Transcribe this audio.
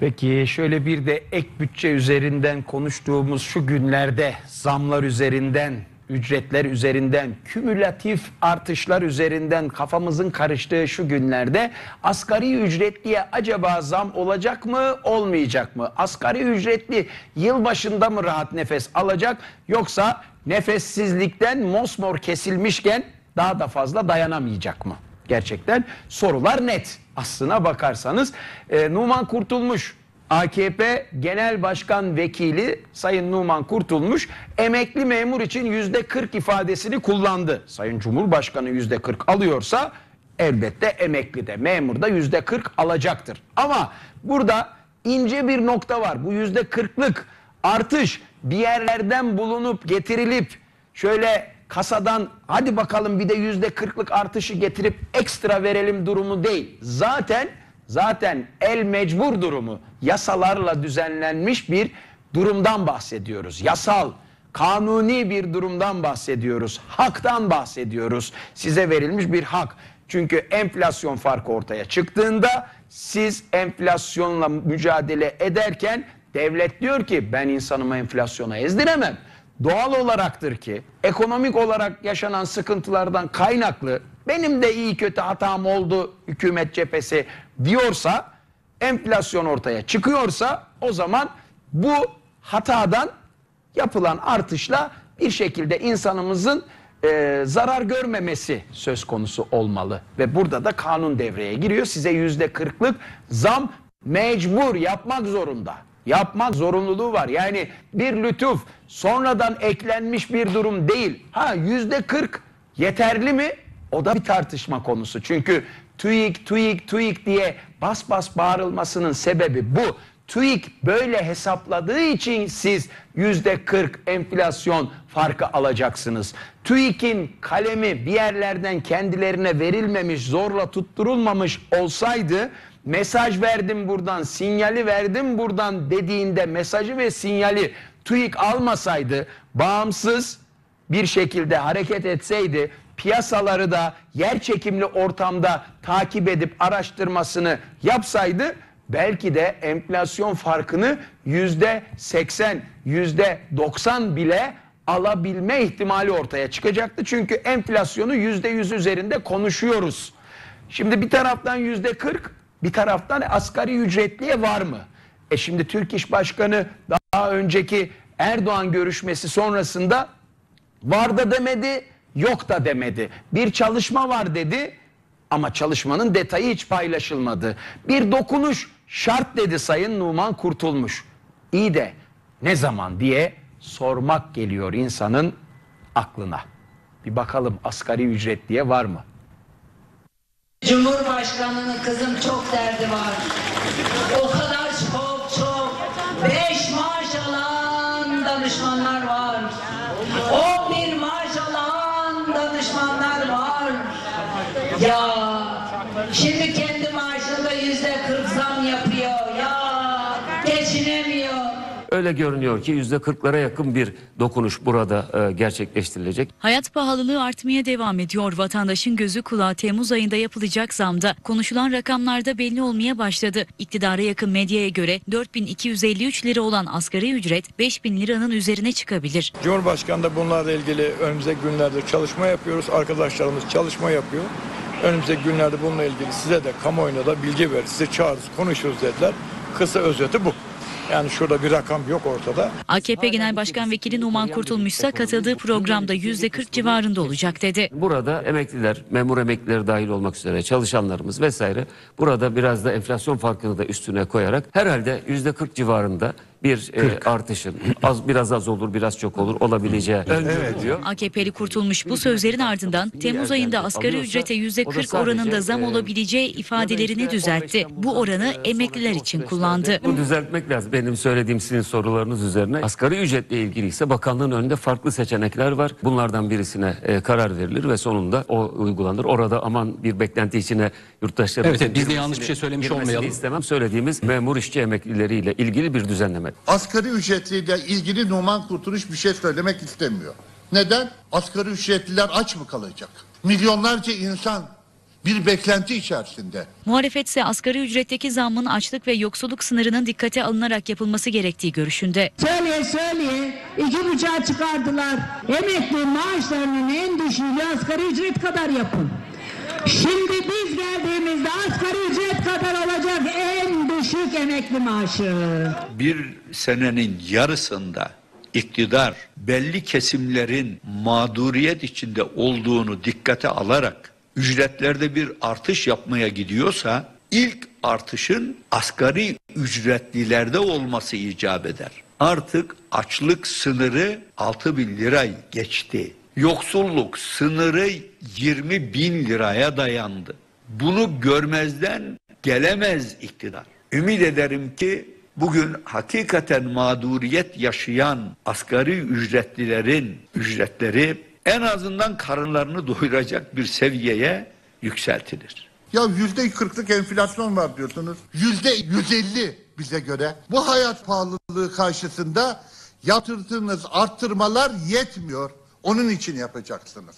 Peki şöyle bir de ek bütçe üzerinden konuştuğumuz şu günlerde zamlar üzerinden, ücretler üzerinden, kümülatif artışlar üzerinden kafamızın karıştığı şu günlerde asgari ücretliye acaba zam olacak mı, olmayacak mı? Asgari ücretli yılbaşında mı rahat nefes alacak yoksa nefessizlikten mosmor kesilmişken daha da fazla dayanamayacak mı? Gerçekten sorular net. Aslına bakarsanız e, Numan Kurtulmuş AKP Genel Başkan Vekili Sayın Numan Kurtulmuş emekli memur için yüzde 40 ifadesini kullandı. Sayın Cumhurbaşkanı yüzde 40 alıyorsa elbette emekli de memur da yüzde 40 alacaktır. Ama burada ince bir nokta var. Bu yüzde 40'lık artış bir yerlerden bulunup getirilip şöyle kasadan hadi bakalım bir de yüzde kırklık artışı getirip ekstra verelim durumu değil. Zaten zaten el mecbur durumu yasalarla düzenlenmiş bir durumdan bahsediyoruz. Yasal, kanuni bir durumdan bahsediyoruz. Haktan bahsediyoruz. Size verilmiş bir hak. Çünkü enflasyon farkı ortaya çıktığında siz enflasyonla mücadele ederken devlet diyor ki ben insanımı enflasyona ezdiremem doğal olaraktır ki ekonomik olarak yaşanan sıkıntılardan kaynaklı benim de iyi kötü hatam oldu hükümet cephesi diyorsa enflasyon ortaya çıkıyorsa o zaman bu hatadan yapılan artışla bir şekilde insanımızın e, zarar görmemesi söz konusu olmalı. Ve burada da kanun devreye giriyor. Size yüzde kırklık zam mecbur yapmak zorunda yapmak zorunluluğu var. Yani bir lütuf sonradan eklenmiş bir durum değil. Ha yüzde kırk yeterli mi? O da bir tartışma konusu. Çünkü TÜİK, TÜİK, TÜİK diye bas bas bağırılmasının sebebi bu. TÜİK böyle hesapladığı için siz yüzde 40 enflasyon farkı alacaksınız. TÜİK'in kalemi bir yerlerden kendilerine verilmemiş, zorla tutturulmamış olsaydı mesaj verdim buradan, sinyali verdim buradan dediğinde mesajı ve sinyali TÜİK almasaydı, bağımsız bir şekilde hareket etseydi, piyasaları da yer çekimli ortamda takip edip araştırmasını yapsaydı, belki de enflasyon farkını yüzde 80, yüzde 90 bile alabilme ihtimali ortaya çıkacaktı. Çünkü enflasyonu yüzde 100 üzerinde konuşuyoruz. Şimdi bir taraftan yüzde 40, bir taraftan asgari ücretliye var mı? E şimdi Türk İş Başkanı daha önceki Erdoğan görüşmesi sonrasında var da demedi, yok da demedi. Bir çalışma var dedi ama çalışmanın detayı hiç paylaşılmadı. Bir dokunuş şart dedi Sayın Numan Kurtulmuş. İyi de ne zaman diye sormak geliyor insanın aklına. Bir bakalım asgari ücretliye var mı? Cumhurbaşkanının kızım çok derdi var. O kadar çok çok. Beş maaş alan danışmanlar var. On bin maaş alan danışmanlar var. Ya şimdi kendi maaşında yüzde kırk zam yapıyor. Ya geçinemiyor. Öyle görünüyor ki yüzde kırklara yakın bir dokunuş burada e, gerçekleştirilecek. Hayat pahalılığı artmaya devam ediyor. Vatandaşın gözü kulağı Temmuz ayında yapılacak zamda. Konuşulan rakamlarda belli olmaya başladı. İktidara yakın medyaya göre 4253 lira olan asgari ücret 5000 liranın üzerine çıkabilir. Cumhurbaşkanı da bunlarla ilgili önümüzdeki günlerde çalışma yapıyoruz. Arkadaşlarımız çalışma yapıyor. Önümüzdeki günlerde bununla ilgili size de kamuoyuna da bilgi verir. Sizi çağırırız, konuşuruz dediler. Kısa özeti bu. Yani şurada bir rakam yok ortada. AKP Genel Başkan Vekili Numan Kurtulmuş ise katıldığı programda %40 civarında olacak dedi. Burada emekliler, memur emeklileri dahil olmak üzere çalışanlarımız vesaire burada biraz da enflasyon farkını da üstüne koyarak herhalde yüzde 40 civarında bir e, artışın az biraz az olur biraz çok olur olabileceği öngörülüyor. AKP'li Kurtulmuş bu sözlerin ardından Temmuz ayında asgari ücrete %40 oranında zam olabileceği ifadelerini düzeltti. Bu oranı emekliler için kullandı. Bunu düzeltmek lazım. Benim söylediğim sizin sorularınız üzerine. Asgari ücretle ilgili ise bakanlığın önünde farklı seçenekler var. Bunlardan birisine e, karar verilir ve sonunda o uygulanır. Orada aman bir beklenti içine yurttaşlarımızın Evet, evet, biz de girmesini- yanlış bir şey söylemiş girmesini olmayalım. istemem. Söylediğimiz memur işçi emeklileriyle ilgili bir düzenleme. Asgari ücretiyle ilgili Numan Kurtuluş bir şey söylemek istemiyor. Neden? Asgari ücretliler aç mı kalacak? Milyonlarca insan bir beklenti içerisinde. Muhalefet ise asgari ücretteki zammın açlık ve yoksulluk sınırının dikkate alınarak yapılması gerektiği görüşünde. Söyleye söyleye iki buçuğa çıkardılar. Emekli maaşlarının en düşüğü asgari ücret kadar yapın. Şimdi biz geldiğimizde asgari ücret kadar olacak en düşük emekli maaşı. bir senenin yarısında iktidar belli kesimlerin mağduriyet içinde olduğunu dikkate alarak ücretlerde bir artış yapmaya gidiyorsa ilk artışın asgari ücretlilerde olması icap eder. Artık açlık sınırı 6 bin lira geçti. Yoksulluk sınırı 20 bin liraya dayandı. Bunu görmezden gelemez iktidar. Ümit ederim ki bugün hakikaten mağduriyet yaşayan asgari ücretlilerin ücretleri en azından karınlarını doyuracak bir seviyeye yükseltilir. Ya yüzde kırklık enflasyon var diyorsunuz. Yüzde yüz elli bize göre. Bu hayat pahalılığı karşısında yatırdığınız arttırmalar yetmiyor. Onun için yapacaksınız.